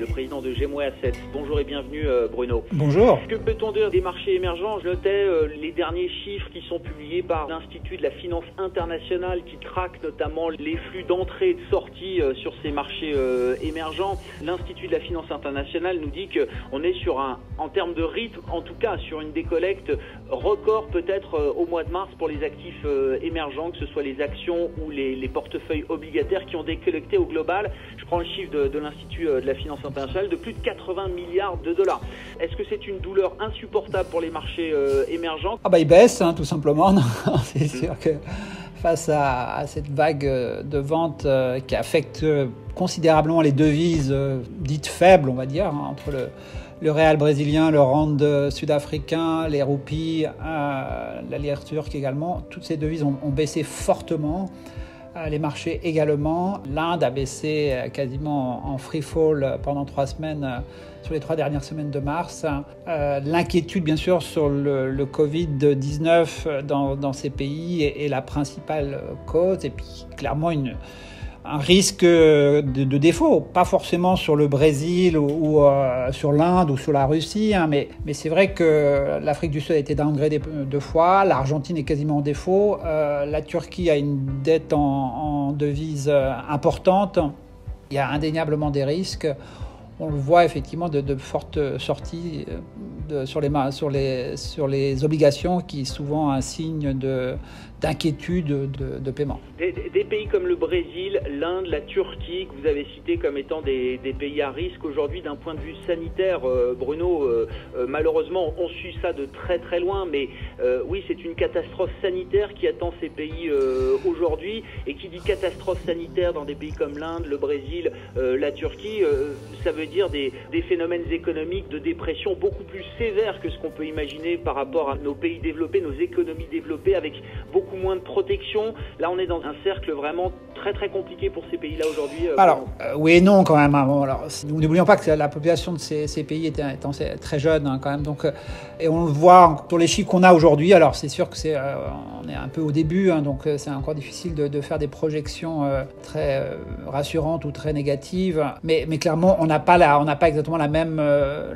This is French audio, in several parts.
Le président de Gemway Assets. Bonjour et bienvenue euh, Bruno. Bonjour. Que peut-on dire des marchés émergents? Je notais euh, les derniers chiffres qui sont publiés par l'Institut de la finance internationale qui traque notamment les flux d'entrée et de sortie euh, sur ces marchés émergents. L'Institut de la finance internationale nous dit qu'on est sur un, en termes de rythme, en tout cas sur une décollecte record peut-être au mois de mars pour les actifs émergents, que ce soit les actions ou les, les portefeuilles obligataires qui ont décollecté au global. Je prends le chiffre de, de l'Institut de la finance de plus de 80 milliards de dollars. Est-ce que c'est une douleur insupportable pour les marchés euh, émergents? Ah bah ils baissent hein, tout simplement. c'est sûr que face à, cette vague euh, de vente euh, qui affecte considérablement les devises dites faibles, on va dire, hein, entre le, le réal brésilien, le rand sud-africain, les roupies, la lire turque également, toutes ces devises ont baissé fortement. Euh, les marchés également. L'Inde a baissé euh, quasiment en free fall euh, pendant trois semaines sur les trois dernières semaines de mars. L'inquiétude, bien sûr, sur le, Covid-19 dans, ces pays est, est, la principale cause. Et puis, clairement, une, un risque de, défaut, pas forcément sur le Brésil ou, euh, sur l'Inde ou sur la Russie, hein, mais, mais c'est vrai que l'Afrique du Sud a été downgradée deux fois, l'Argentine est quasiment en défaut, euh, la Turquie a une dette en, devise euh, importante, il y a indéniablement des risques. On le voit effectivement de, fortes sorties sur, les, sur, les, sur les obligations qui est souvent un signe d'inquiétude de, de, paiement. Des, pays comme le Brésil, l'Inde, la Turquie, que vous avez cités comme étant des, pays à risque aujourd'hui d'un point de vue sanitaire, euh, Bruno, euh, euh, malheureusement on suit ça de très très loin, mais oui c'est une catastrophe sanitaire qui attend ces pays aujourd'hui, et qui dit catastrophe sanitaire dans des pays comme l'Inde, le Brésil, la Turquie, ça veut dire des, des phénomènes économiques de dépression beaucoup plus sévères que ce qu'on peut imaginer par rapport à nos pays développés, nos économies développées, avec beaucoup moins de protection. Là, on est dans un cercle vraiment très très compliqué pour ces pays-là aujourd'hui. Euh, alors, euh, oui et non quand même. Hein. Bon, alors, nous n'oublions pas que la population de ces, ces pays est très jeune hein, quand même. Donc, euh, et on le voit pour les chiffres qu'on a aujourd'hui. Alors, c'est sûr que c'est, on est un peu au début, hein, donc c'est encore difficile de, de, faire des projections très rassurantes ou très négatives. Mais, mais clairement, on n'a pas la, on n'a pas exactement la même,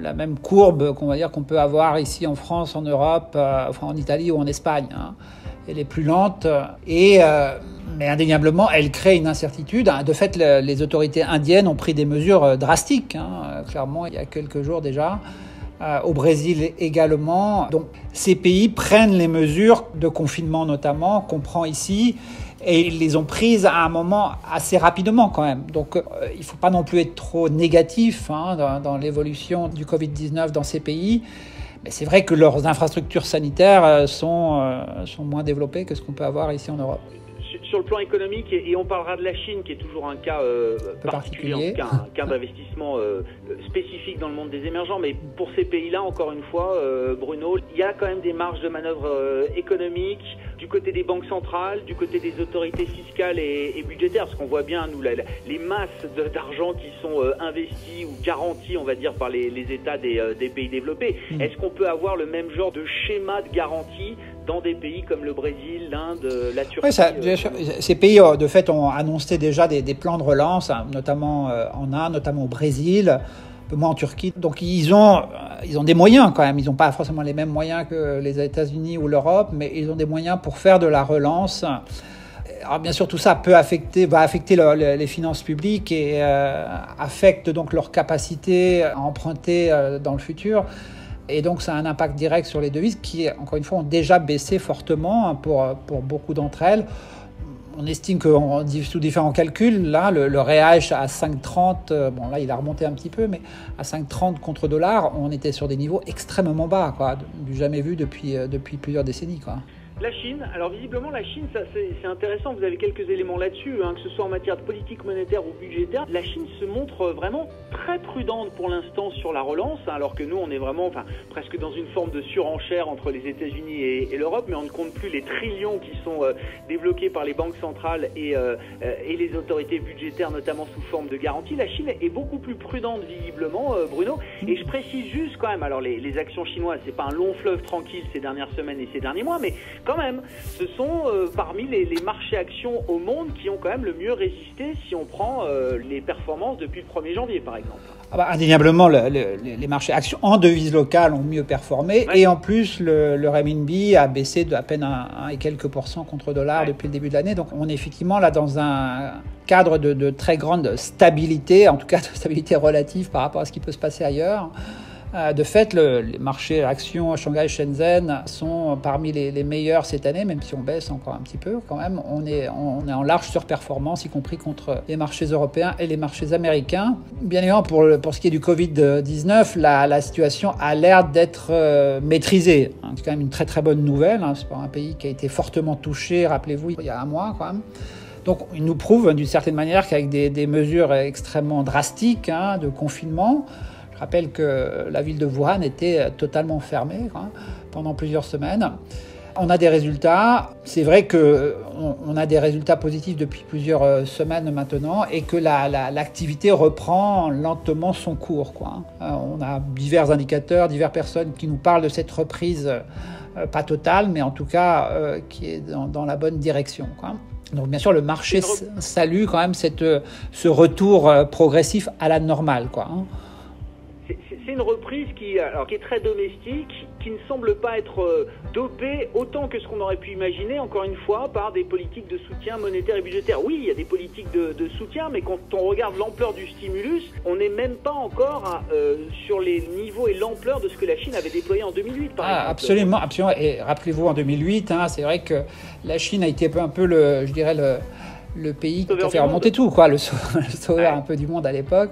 la même courbe qu'on va dire qu'on peut avoir ici en France, en Europe, enfin en Italie ou en Espagne. Elle est plus lente et mais indéniablement, elle crée une incertitude. De fait, les autorités indiennes ont pris des mesures euh, drastiques, hein, clairement, il y a quelques jours déjà. Euh, au Brésil également. Donc, ces pays prennent les mesures de confinement notamment qu'on prend ici et ils les ont prises à un moment assez rapidement quand même. Donc, euh, il ne faut pas non plus être trop négatif hein, dans, l'évolution du Covid-19 dans ces pays. Mais c'est vrai que leurs infrastructures sanitaires sont, sont moins développées que ce qu'on peut avoir ici en Europe sur le plan économique, et, on parlera de la Chine, qui est toujours un cas euh, particulier, un cas d'investissement euh, spécifique dans le monde des émergents. Mais pour ces pays-là, encore une fois, euh, Bruno, il y a quand même des marges de manœuvre économiques du côté des banques centrales, du côté des autorités fiscales et, budgétaires, parce qu'on voit bien, nous, les masses d'argent qui sont investies ou garanties, on va dire, par les, États des, pays développés. Hmm. Est-ce qu'on peut avoir le même genre de schéma de garantie dans des pays comme le Brésil, l'Inde, la Turquie. Oui, ça, bien sûr. Ces pays, euh, de fait, ont annoncé déjà des, plans de relance, hein, notamment euh, en Inde, notamment au Brésil, un peu moins en Turquie. Donc ils ont, euh, ils ont des moyens quand même. Ils n'ont pas forcément les mêmes moyens que les États-Unis ou l'Europe, mais ils ont des moyens pour faire de la relance. Alors bien sûr, tout ça peut affecter, va affecter les finances publiques et affecte donc leur capacité à emprunter dans le futur. Et donc, ça a un impact direct sur les devises qui, encore une fois, ont déjà baissé fortement hein, pour, pour beaucoup d'entre elles. On estime que sous différents calculs, là, le, le à 5,30, euh, bon là il a remonté un petit peu, mais à 5,30 contre dollar, on était sur des niveaux extrêmement bas, quoi, du jamais vu depuis, euh, depuis plusieurs décennies. Quoi. La Chine, alors visiblement la Chine, ça c'est intéressant, vous avez quelques éléments là-dessus, hein, que ce soit en matière de politique monétaire ou budgétaire. La Chine se montre vraiment très prudente pour l'instant sur la relance, hein, alors que nous on est vraiment enfin, presque dans une forme de surenchère entre les États-Unis et, l'Europe, mais on ne compte plus les trillions qui sont euh, débloqués par les banques centrales et, euh, euh, et, les autorités budgétaires, notamment sous forme de garantie. La Chine est beaucoup plus prudente visiblement, Bruno, et je précise juste quand même, alors les, les actions chinoises, c'est pas un long fleuve tranquille ces dernières semaines et ces derniers mois, mais quand même, ce sont parmi les, marchés actions au monde qui ont quand même le mieux résisté si on prend les performances depuis le 1er janvier, par exemple. Ah bah, indéniablement, les marchés actions en devise locale ont mieux performé. Et en plus, le, le renminbi a baissé de à peine un, et quelques pourcents contre dollar depuis le début de l'année. Donc, on est effectivement là dans un cadre de, de, très grande stabilité, en tout cas de stabilité relative par rapport à ce qui peut se passer ailleurs. Euh, de fait, les marchés actions Shanghai Shenzhen sont parmi les, meilleurs cette année, même si on baisse encore un petit peu quand même. On est, en large surperformance, y compris contre les marchés européens et les marchés américains. Bien évidemment, pour, ce qui est du Covid-19, la, situation a l'air d'être euh, maîtrisée. Hein, c'est quand même une très très bonne nouvelle. Hein. C'est un pays qui a été fortement touché, rappelez-vous, il y a un mois quand même. Donc, il nous prouve d'une certaine manière qu'avec des, mesures extrêmement drastiques hein, de confinement, je rappelle que la ville de Wuhan était totalement fermée hein, pendant plusieurs semaines. On a des résultats. C'est vrai qu'on on a des résultats positifs depuis plusieurs euh, semaines maintenant et que l'activité reprend lentement son cours. Quoi. Euh, on a divers indicateurs, diverses personnes qui nous parlent de cette reprise, euh, pas totale, mais en tout cas qui est dans, la bonne direction. Quoi. Donc bien sûr, le marché salue quand même cette, ce retour progressif à la normale. Quoi, hein c'est une reprise qui, alors, qui est très domestique, qui ne semble pas être euh, dopée autant que ce qu'on aurait pu imaginer, encore une fois, par des politiques de soutien monétaire et budgétaire. Oui, il y a des politiques de, soutien, mais quand on regarde l'ampleur du stimulus, on n'est même pas encore euh, sur les niveaux et l'ampleur de ce que la Chine avait déployé en 2008, par ah, Absolument, absolument. Et rappelez-vous, en 2008, hein, c'est vrai que la Chine a été un peu le, je dirais, le, le pays qui a fait remonter tout, quoi, le sauveur, un peu du monde à l'époque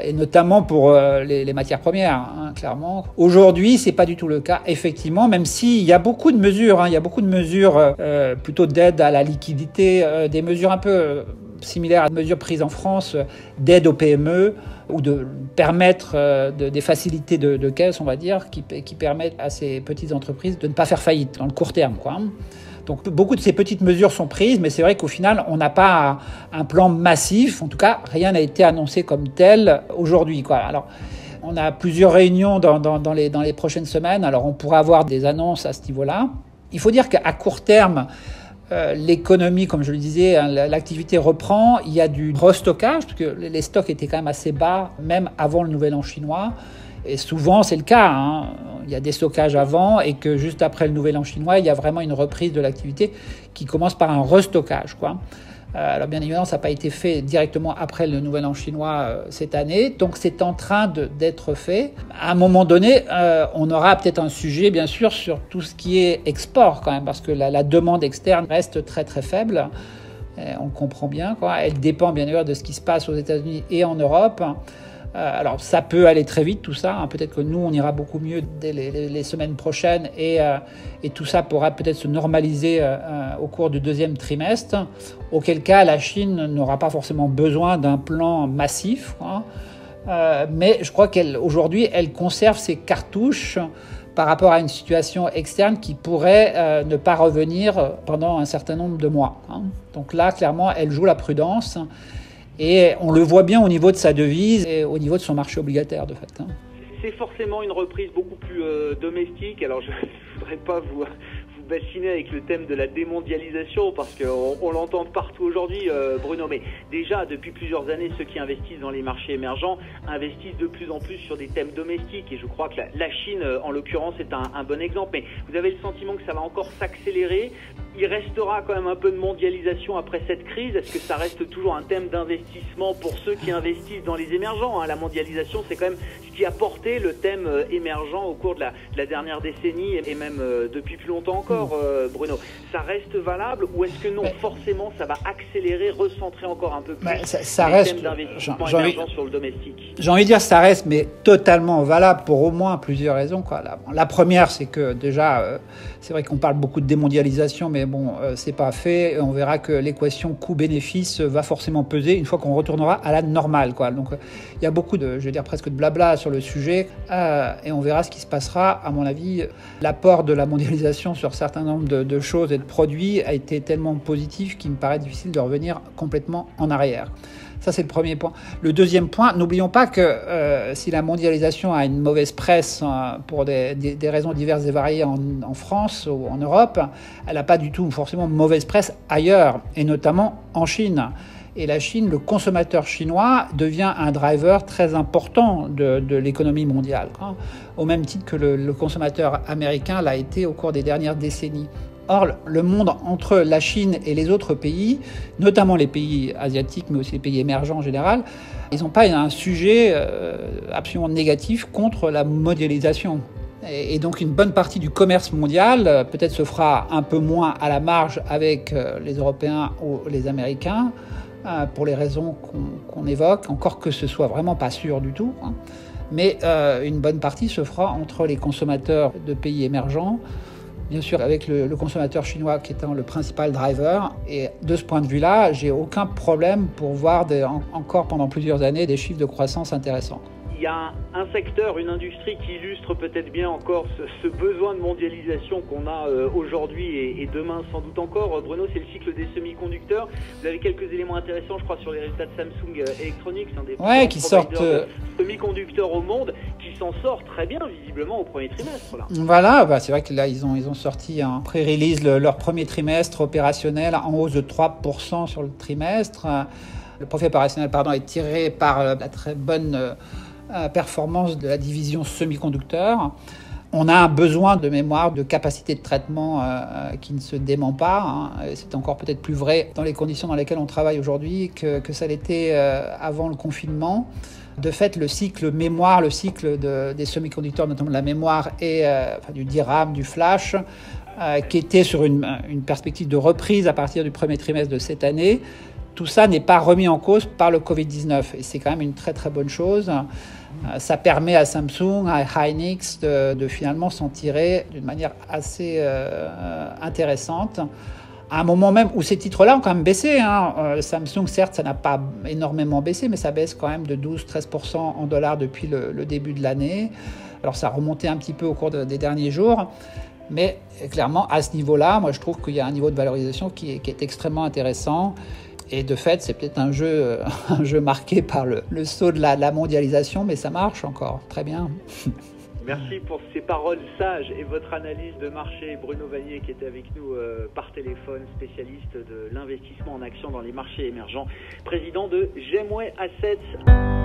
et notamment pour euh, les, matières premières, hein, clairement. Aujourd'hui, c'est pas du tout le cas, effectivement, même s'il y a beaucoup de mesures, hein, il y a beaucoup de mesures euh, plutôt d'aide à la liquidité, euh, des mesures un peu similaires à des mesures prises en France d'aide aux PME ou de permettre des facilités de, caisse, on va dire, qui, permettent à ces petites entreprises de ne pas faire faillite dans le court terme, quoi. Donc beaucoup de ces petites mesures sont prises, mais c'est vrai qu'au final, on n'a pas un plan massif. En tout cas, rien n'a été annoncé comme tel aujourd'hui. Alors, on a plusieurs réunions dans, les, prochaines semaines. Alors, on pourra avoir des annonces à ce niveau-là. Il faut dire qu'à court terme, euh, l'économie, comme je le disais, hein, l'activité reprend. Il y a du restockage, parce que les stocks étaient quand même assez bas, même avant le nouvel an chinois. Et souvent, c'est le cas. Hein. Il y a des stockages avant et que juste après le nouvel an chinois, il y a vraiment une reprise de l'activité qui commence par un restockage. Euh, alors bien évidemment, ça n'a pas été fait directement après le nouvel an chinois euh, cette année, donc c'est en train d'être fait. À un moment donné, euh, on aura peut-être un sujet, bien sûr, sur tout ce qui est export quand même, parce que la, demande externe reste très très faible. on comprend bien. Elle dépend bien sûr de ce qui se passe aux États-Unis et en Europe. Euh, alors ça peut aller très vite tout ça, hein. peut-être que nous on ira beaucoup mieux dès les, semaines prochaines et, euh, et, tout ça pourra peut-être se normaliser euh, au cours du deuxième trimestre, auquel cas la Chine n'aura pas forcément besoin d'un plan massif, mais je crois qu'aujourd'hui elle, conserve ses cartouches par rapport à une situation externe qui pourrait ne pas revenir pendant un certain nombre de mois. Hein. Donc là clairement elle joue la prudence. Et on le voit bien au niveau de sa devise et au niveau de son marché obligataire, de fait. Hein. C'est forcément une reprise beaucoup plus euh, domestique. Alors, je ne voudrais pas vous, bassiner avec le thème de la démondialisation parce qu'on on, l'entend partout aujourd'hui, euh, Bruno. Mais déjà, depuis plusieurs années, ceux qui investissent dans les marchés émergents investissent de plus en plus sur des thèmes domestiques. Et je crois que la, Chine, euh, en l'occurrence, est un, bon exemple. Mais vous avez le sentiment que ça va encore s'accélérer? Il restera quand même un peu de mondialisation après cette crise? Est-ce que ça reste toujours un thème d'investissement pour ceux qui investissent dans les émergents hein? La mondialisation, c'est quand même ce qui a porté le thème euh, émergent au cours de la, dernière décennie et même depuis plus longtemps encore, euh, Bruno. Ça reste valable ou est-ce que non, forcément, ça va accélérer, recentrer encore un peu plus ça, les thèmes d'investissement émergent sur le domestique? J'ai envie de dire ça reste, mais totalement valable pour au moins plusieurs raisons. Quoi. La, première, c'est que déjà, c'est vrai qu'on parle beaucoup de démondialisation, mais bon, euh, c'est pas fait. On verra que l'équation coût-bénéfice va forcément peser une fois qu'on retournera à la normale. Quoi. Donc il y a beaucoup de, je vais dire presque de blabla sur le sujet, euh, et on verra ce qui se passera. À mon avis, l'apport de la mondialisation sur certains nombres de, choses et de produits a été tellement positif qu'il me paraît difficile de revenir complètement en arrière. Ça, c'est le premier point. Le deuxième point, n'oublions pas que euh, si la mondialisation a une mauvaise presse euh, pour des, des, raisons diverses et variées en, en, France ou en Europe, elle n'a pas du tout forcément mauvaise presse ailleurs, et notamment en Chine. Et la Chine, le consommateur chinois, devient un driver très important de, l'économie mondiale, hein, au même titre que le, le consommateur américain l'a été au cours des dernières décennies. Or, le monde entre la Chine et les autres pays, notamment les pays asiatiques, mais aussi les pays émergents en général, ils n'ont pas un sujet euh, absolument négatif contre la mondialisation. Et donc une bonne partie du commerce mondial euh, peut-être se fera un peu moins à la marge avec euh, les Européens ou les Américains, pour les raisons qu'on évoque, encore que ce soit vraiment pas sûr du tout. Hein. Mais une bonne partie se fera entre les consommateurs de pays émergents, bien sûr avec le, consommateur chinois qui étant le principal driver. Et de ce point de vue-là, j'ai aucun problème pour voir encore pendant plusieurs années des chiffres de croissance intéressants il y a un, secteur, une industrie qui illustre peut-être bien encore ce, besoin de mondialisation qu'on a euh, aujourd'hui et, demain sans doute encore. Bruno, c'est le cycle des semi-conducteurs. Vous avez quelques éléments intéressants, je crois, sur les résultats de Samsung euh, Electronics, un des ouais, qui sortent euh, semi-conducteurs au monde, qui s'en sort très bien visiblement au premier trimestre. Voilà, bah, c'est vrai que là ils ont ils ont sorti en pré-release leur premier trimestre opérationnel en hausse de 3% sur le trimestre. Le profit opérationnel pardon, est tiré par la très bonne performance de la division semi-conducteur. On a un besoin de mémoire, de capacité de traitement euh, euh, qui ne se dément pas. Hein. C'est encore peut-être plus vrai dans les conditions dans lesquelles on travaille aujourd'hui que, que, ça l'était euh, avant le confinement. De fait, le cycle mémoire, le cycle de, des semi-conducteurs, notamment de la mémoire et du DRAM, du flash, qui était sur une, perspective de reprise à partir du premier trimestre de cette année, tout ça n'est pas remis en cause par le Covid-19 et c'est quand même une très très bonne chose. Euh, ça permet à Samsung, à Hynix de, de finalement s'en tirer d'une manière assez euh, intéressante. À un moment même où ces titres-là ont quand même baissé. Hein. Euh, Samsung, certes, ça n'a pas énormément baissé, mais ça baisse quand même de 12-13% en dollars depuis le, début de l'année. Alors ça a remonté un petit peu au cours des derniers jours. Mais clairement, à ce niveau-là, moi je trouve qu'il y a un niveau de valorisation qui est, qui est extrêmement intéressant. Et de fait, c'est peut-être un jeu, euh, un jeu marqué par le, saut de la, mondialisation, mais ça marche encore très bien. Merci pour ces paroles sages et votre analyse de marché. Bruno Vanier qui était avec nous euh, par téléphone, spécialiste de l'investissement en action dans les marchés émergents, président de Gemway Assets.